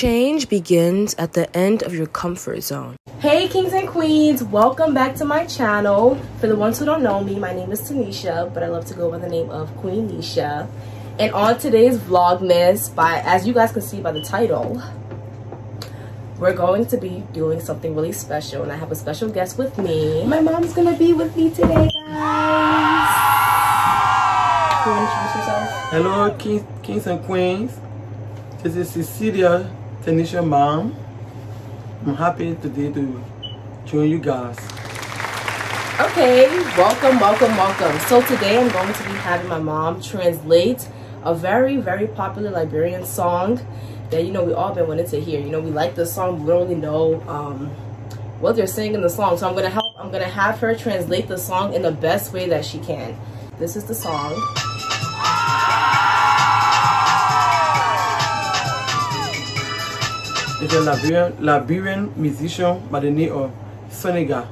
Change begins at the end of your comfort zone. Hey kings and queens, welcome back to my channel. For the ones who don't know me, my name is Tanisha, but I love to go by the name of Queen Nisha. And on today's Vlogmas, by as you guys can see by the title, we're going to be doing something really special and I have a special guest with me. My mom's gonna be with me today, guys. Can you introduce yourself? Hello, kings, kings and queens. This is Cecilia, Tanisha mom. I'm happy today to join you guys. Okay, welcome, welcome, welcome. So today I'm going to be having my mom translate a very, very popular Liberian song that you know we all been wanting to hear. You know, we like the song, we don't really know um, what they're saying in the song. So I'm gonna help. I'm gonna have her translate the song in the best way that she can. This is the song. It's a Liberian, Liberian musician by the name of Sundaygar,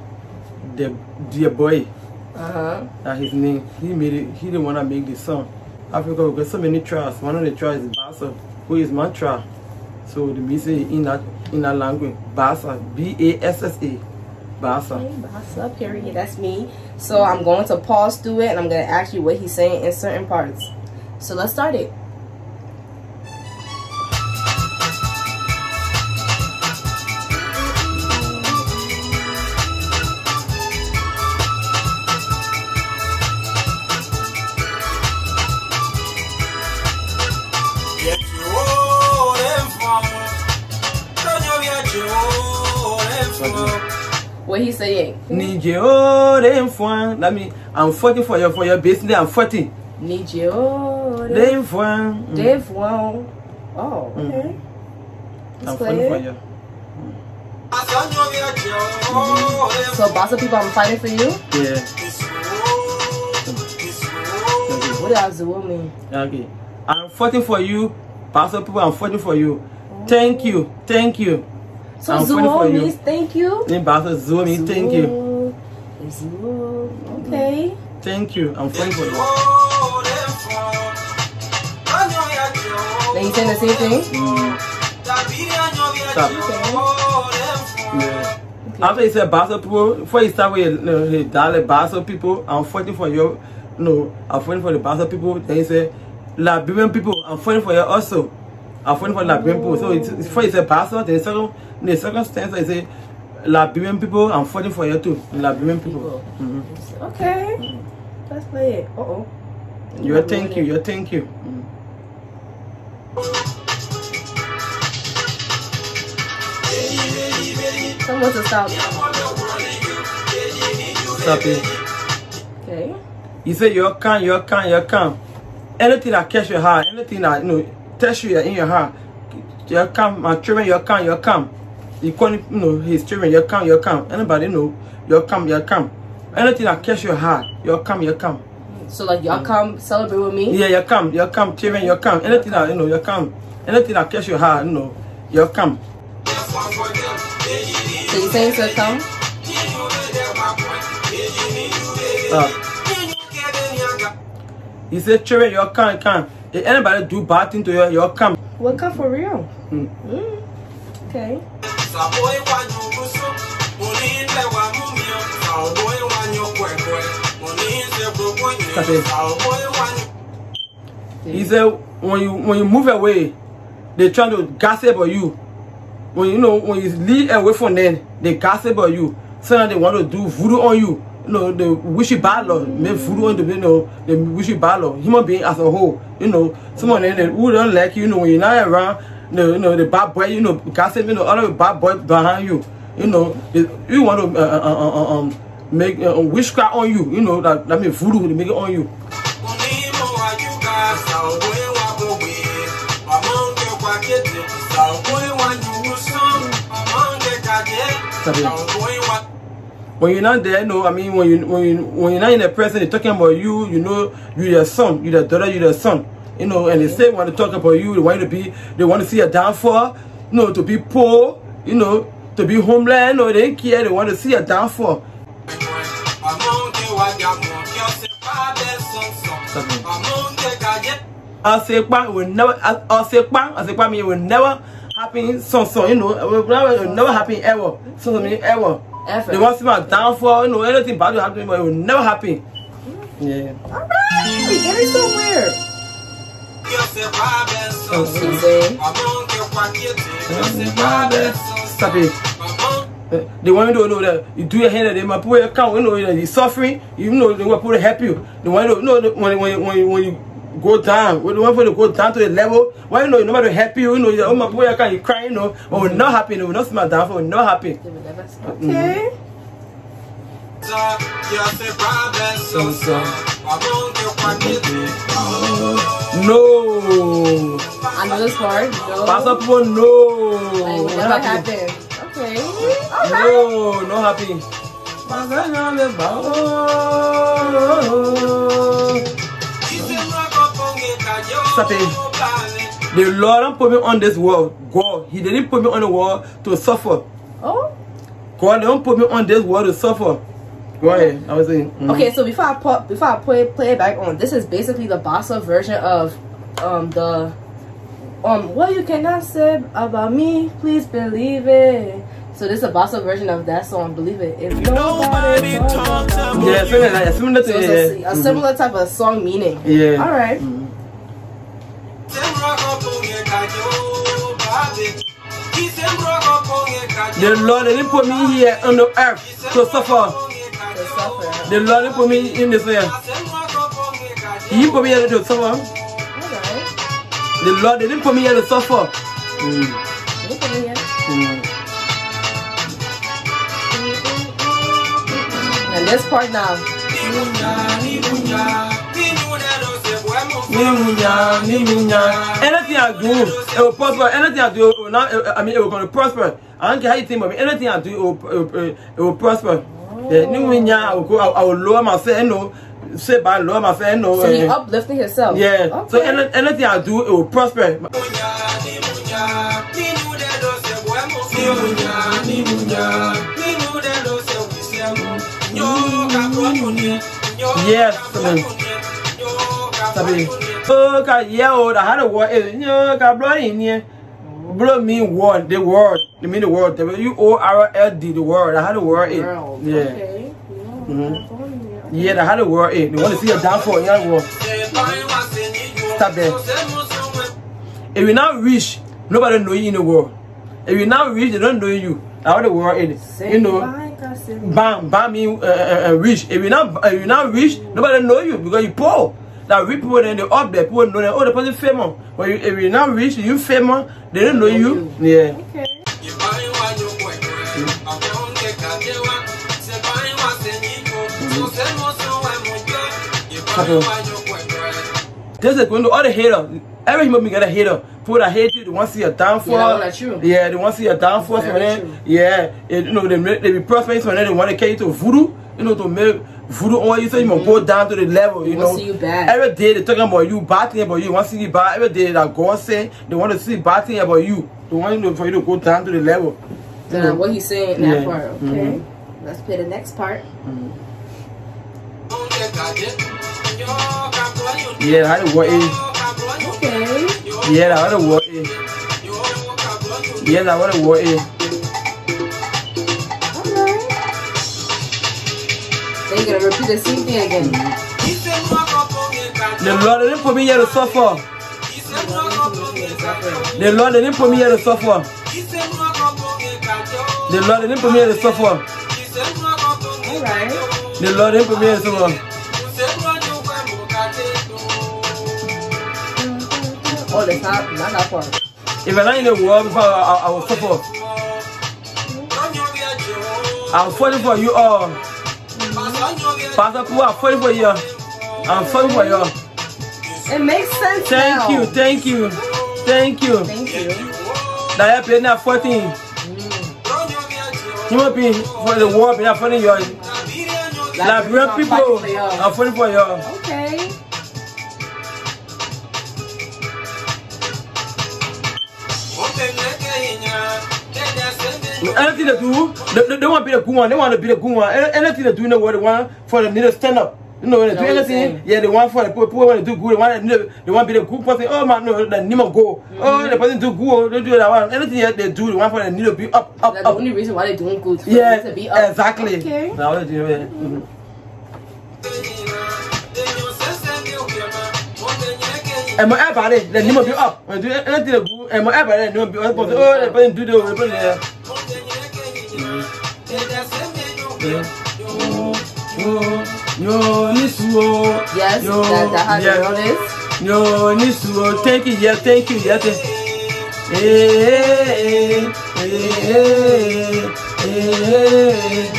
the dear boy. Uh huh. That his name. He made it. He the one that make the song. Africa we got so many tribes. One of the tribes is Bassa, who is my tribe. So the music in that in that language, Bassa, B A S S A, Bassa. Okay, up, period. That's me. So I'm going to pause through it and I'm gonna ask you what he's saying in certain parts. So let's start it. He's saying? Nije oh them fun. That mean I'm fighting for your for your business. I'm fighting. Need you. Them fun. Mm. Dave Oh, okay. I'm Let's play fighting for it. you. So, Bassa people, I'm fighting for you. Yeah. What does Zuo mean? Okay. I'm fighting for you. Bassa people, I'm fighting for you. Thank you. Thank you. So, I'm Zuo you. thank you. Then Bassa Zoe me thank you. Zuo. Zuo. Okay. Thank you. I'm fighting for you. Then he's saying the same thing. Stop. Yeah. After he said Bassa people, before he start with uh, you know, his dialect Bassa people, ah, I'm fighting for you. No, ah, I'm fighting for the Bassa people. Then he said Liberian people, ah, I'm fighting for you also. I'm fighting for Liberian people. So it's, before he said Bassa, then the second, the second stanza said Liberian people, I'm fighting for you too. Liberian people. Mhm. Okay. Let's play it. Uh oh. Your thank you, you're thank you. Someone to stop. Stop it. Okay. He said, Your can, your can, your can. Anything that catch your heart, anything that you know touch you in your heart, your can, my children, your can, your can. You call him, you know, his children, your can, your can. Anybody know, your can, your can. Anything that catch your heart, your can, your can. So, like, y'all come celebrate with me? Yeah, your can, your can, children, your can. Anything that, you know, your can. Anything that catch your heart, you know, your can. So, you saying so come? Uh, he said, children, your can, can. If anybody do bad thing to you, your can. What come for real? Mm. Mm. Okay. He said when you when you move away, they try to gossip about you. When you know when you leave away from them, they gossip about you. So they want to do voodoo on you. Know, they wish you bad luck, make voodoo on the you know, they wish you bad luck. Human being as a whole, you know, someone in there who don't like you, you know, when you're not around, the you know, the bad boy, you know, gossip, you know, other bad boy behind you, you know, you want to uh, uh, uh, uh, um make uh, witchcraft on you, you know, that that mean voodoo, they make it on you. When you're not there, no, I mean, when you when you when you're not in the present, they're talking about you. You know, you're their son, you're their daughter, you're their son. You know, and they say want to talk about you. They want you to be, they want to see a downfall. You know, to be poor. You know, to be homeland. No, they don't care. They want to see a downfall. Asekpa will never. Asekpa, Asekpa mean will never happen, some, some, you know, will never, will never happen ever. So, I mean, ever. Ever. They want to see my downfall, you know, anything bad will happen but it will never happen. Yeah. Alright, getting somewhere. Oh, Stop it. They want you to know that you do your hand, they might put your account, you know, you know, you're suffering, you know, they want to help you. They want you to know that when, when, when, when you go down, when they want you to go down to the level, why you know, no matter help you, you know, you're, oh my boy, I can't, you crying, you know, but will not happen, it will not see my downfall, it will not happen. Okay. So, so. No. I know this part. No. Bassa people, no. Like, what Not happy. happened? Okay. Alright. No, no happy. Stop it. The Lord don't put me on this world. God, He didn't put me on the world to suffer. Oh. God don't put me on this world to suffer. Go ahead. I was saying. mhm. Okay, so before I put before I play play it back on, this is basically the bassa version of um the um what you cannot say about me, please believe it. So this is a bassa version of that song, believe it. If nobody talks about Yeah, similar, similar to so it's yeah. a similar type of song meaning. Yeah. All right. The Lord didn't put me here on the earth to suffer. The Lord didn't put me in this way. He put me here to suffer. The Lord didn't put me here to suffer. And this part now. Anything I do, it will prosper. Anything I do, it will not, I mean, it will going to prosper. I don't care how you think about me. Anything I do, it will, it will, it will prosper. Yeah, nimunya, I will go, I, I will lower myself, you know, say by lower myself, you know. So eh, uplifting himself. yeah. Okay. So any, anything I do, it will prosper. Yes. Sabi. Oh, ka oh, the hard word is, you know, ka blow in here. Blow mean word, the word. They mean the word. W O R L D, the. The hard word is. World. Yeah. Okay. Mhm. Yeah, the hard word is. They want to see a downfall in that word. Stop there. If you not rich, nobody know you in the world. If you not rich, they don't know you. What the word is. You know. bam bam mean uh, uh, rich if you not if you not rich nobody know you because you poor that rich people then they up there people know that oh the person famous. But you, if you not rich you famous they don't know you. Yeah. Okay. this is going to all the hater. Every human being got a hater. People that hate you they want to see your downfall. Yeah, that's true. yeah they want to see your downfall. Very from there yeah it, you know they they be prospering from there they want to carry you to voodoo you know to make voodoo on you so you must go down to the level you know you bad. every day they're talking about you bad thing about you want to see you bad every day that God say they want to see bad thing about you they want you to, for you to go down to the level Then what he's saying in that Yeah. part. Okay. Mhm. Let's play the next part. yeah how the word is Okay. yeah how the word is yeah that's what the word is you're gonna repeat the same thing again. the Lord didn't put me here to suffer the Lord didn't put me here to suffer the Lord didn't put me here to suffer Alright. the Lord didn't put me here to suffer Oh, the top, not that part. if I'm not in the world before I, I, I will suffer I'm fighting for you all Bassa Pooh, I'm fighting for you I'm fighting for you It makes sense Thank now. you, thank you, thank you. Thank you. That help you not fighting. You might be for the war, but not fighting you. Liberian people for y'all. for you. Okay. Anything they do, they, they, they want to be the good one. They want to be the good one. Any- Anything they do the they want for them to stand up. You know, when they do anything, yeah, they want for the people, people want to do good, they want to, they want to be the good person. Oh man, no, the Nemo go. Oh, Mm-hmm. the person do good, they do that one. Anything that they do, they want for the need to be up, up, That's the up. only reason why they're doing good. For Yeah, to be up. exactly. Okay. Now what they do, yeah. Mhm. And my everybody, the Nemo be up. When they do anything they and my everybody, the Nemo be up. Oh, the person do the, the person, yeah. Yo, Nisu, Yes, yo, that, that how yeah. the is. Yo, Nisu, thank you, yeah, thank you, yes. Hey, hey, hey, hey, hey.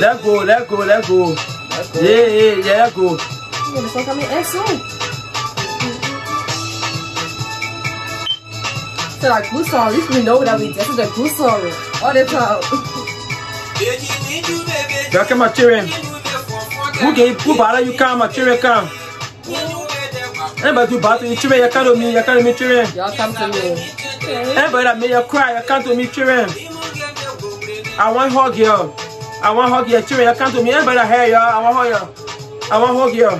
Let go, let go, let go. Yeah, yeah, yeah, let go. Yeah, the song coming in soon. So like good song, at least we know that we this is a good song all the time. Y'all come my children. Who can who bother you come, my children come. Anybody do bother you children, you come to me, you come to me children. Y'all come to me. Okay. Anybody that make you cry, you come to me children. I want hug you. I want hug your children, you come to me. Anybody that hear you, I want hug you. I want hug you.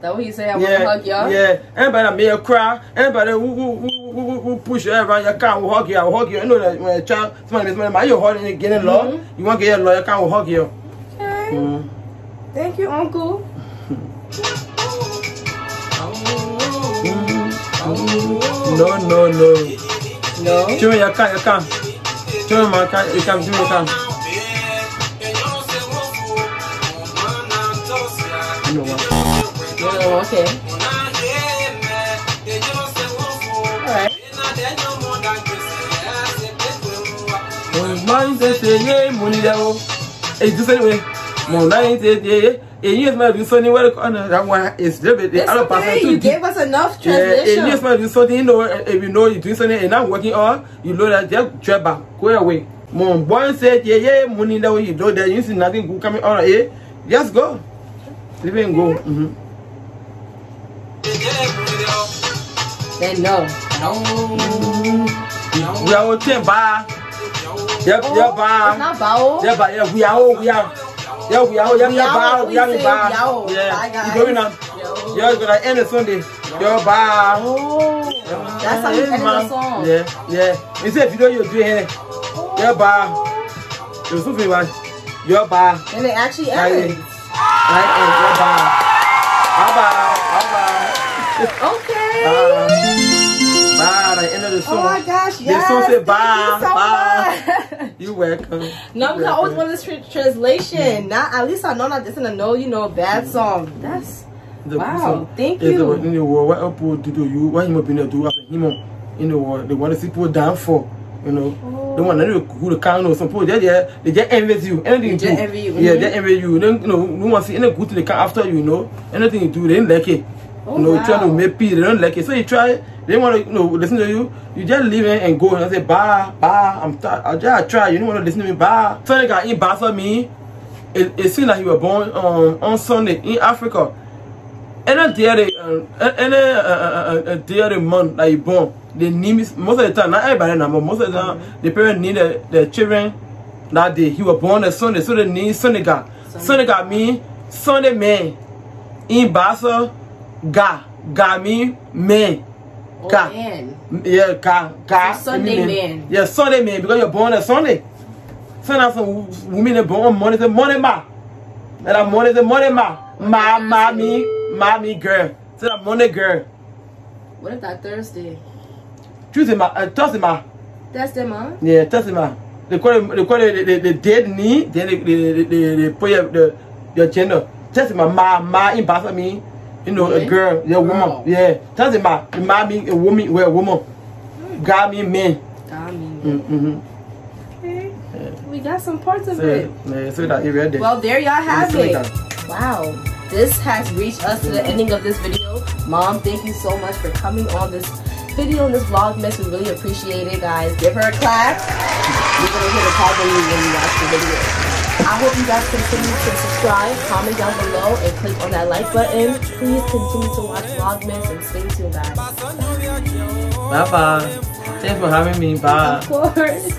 That what he say? I yeah, want to hug y'all. Yeah, anybody that make you cry, anybody who, who, who, who, who push around your car will hug you, I will hug you. You know that when a child, somebody, somebody, somebody you hug and getting love, Mhm. you want to get your love, your car will hug you. Okay. Mm. Thank you, Uncle. No, no, no. No. Children, you can, you can. Children, man, can, you can, children, you can. You know what? No. Okay. Mo máa ń tètè yé mo ní yẹ̀wò. Èyí tó sẹ́ni wẹ̀. Mo máa ń tètè yé. Èyí yẹn máa dùn sọ́ni wẹ́rẹ́ kọ́nà àwọn ìsìlẹ̀bẹ̀ the It's other person okay. too You deep. gave us enough Yeah, translation. èyí yẹn máa dùn sọ́ni you know if you know you doing something and not working on you know that just drop back go away. Mo boy say yé yé mo ní yẹ̀wò you know that you see nothing good coming on eh just go. Leave it and go. Mm-hmm. Then no. ìyàwó tẹ̀ bá yẹ yẹ bá Oh, It's not bow. yẹ bá yẹ wíyàwó wíyà yẹ wíyàwó yẹ yẹ bá Wíyàwó, wíyà mi we say bá wíyàwó. yẹ Bye, guys. ìgbóni náà yẹ ìgbóni ẹni sunday. Yẹ bá. Oh. That's how you end the song. yẹ yẹ ìṣe fídíò yóò dúró yẹn yẹ bá yóò sún fún mi wá yẹ bá And it actually ends. ayé yẹ bá bá bá Okay. bá bá the end of the Oh song my gosh, the yes. song say Thank bye. you so bye much. you welcome. No, because I always wanted this tra- translation. Not at least I know not this in a no, you know, bad song. That's The Wow, thank you. The, in the world, what people do to you, what him up in there do him in the world, they want to see people down for, you know. They want to know who the count or some people, they, they, they just envy you. Anything They you just do. envy you, Yeah, mhm. they envy you. They, you know, no one see any good thing they come after you, you know. Anything you do, they like it. Oh, you know, you try to make peace, they don't like it. So you try, they want to, you know, listen to you. You just leave it and go and say, bye, bye, I'm tired. I just try. You don't want to listen to me, bye. They got in for me. It, it seems like he was born um, on Sunday in Africa any day they any uh, uh, uh, day of the month that you born they name is most of the time not everybody now but most of the time the parents need the, the children that day he was born on Sunday so they need Sunday God Sunday God mean Sunday man in Bassa ga ga mean man oh, man. yeah ga So Sunday it mean man. yeah Sunday man because you're born on Sunday. Sunday some women they born on Monday say Monday ma. And that Monday say Monday ma. Ma ma me ma me girl. Say that Monday girl. What if that Thursday? Tuesday ma uh, Thursday ma. Them, huh? yeah Thursday ma. They call it they call it the, the, the dead knee. Then they they, they, they, they put your the your gender. Thursday ma ma ma in Basa me you know Really? a girl yeah woman Girl. yeah Thursday ma ma me a woman well a woman God me man God, me. mm-hmm. Okay. We got some parts of so, it. yeah, so that Well, there y'all have Yeah, it. so Wow. This has reached us to the ending of this video. Mom, thank you so much for coming on this video and this vlog, vlogmas. We really appreciate it, guys. Give her a clap. You're gonna hear the clap when you watch the video. I hope you guys continue to subscribe, comment down below, and click on that like button. Please continue to watch Vlogmas and stay tuned, guys. bye bye thanks for having me bye Of course.